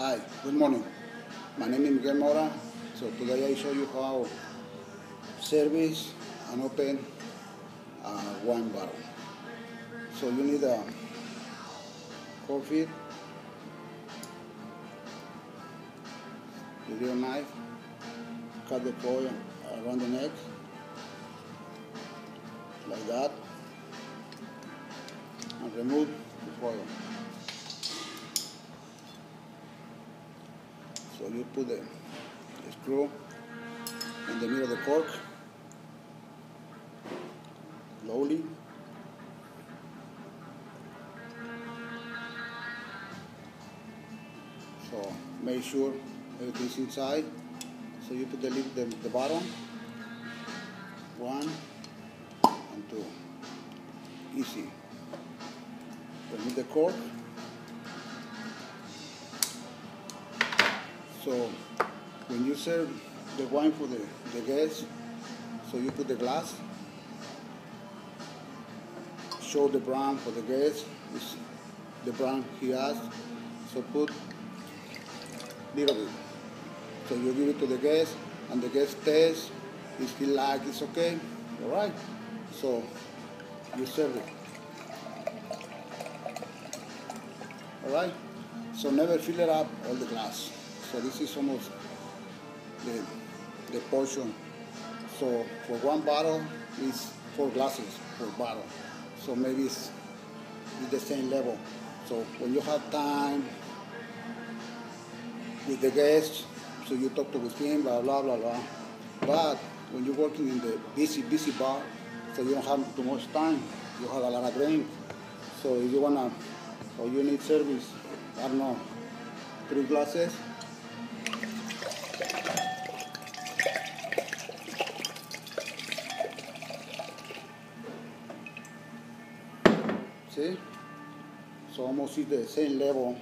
Hi, good morning. My name is Miguel Mora. So today I show you how service and open a wine bottle. So you need a cork feed, with your knife, cut the foil around the neck, like that, and remove the foil. You put the, the screw in the middle of the cork, slowly. So make sure everything's inside. So you put the lid the, the bottom, one and two. Easy. Remove the cork. So when you serve the wine for the, the guests, so you put the glass, show the brand for the guests, it's the brand he asked, so put little bit. So you give it to the guest, and the guest taste, he feel like it's okay, all right? So you serve it. All right? So never fill it up all the glass. So this is almost the, the portion. So for one bottle is four glasses per bottle. So maybe it's, it's the same level. So when you have time with the guests, so you talk to with him, blah, blah, blah, blah. But when you're working in the busy, busy bar, so you don't have too much time, you have a lot of drink. So if you wanna, or you need service, I don't know, three glasses, See? So almost is the same level.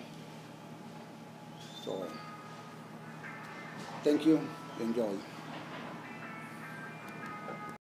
So thank you, enjoy.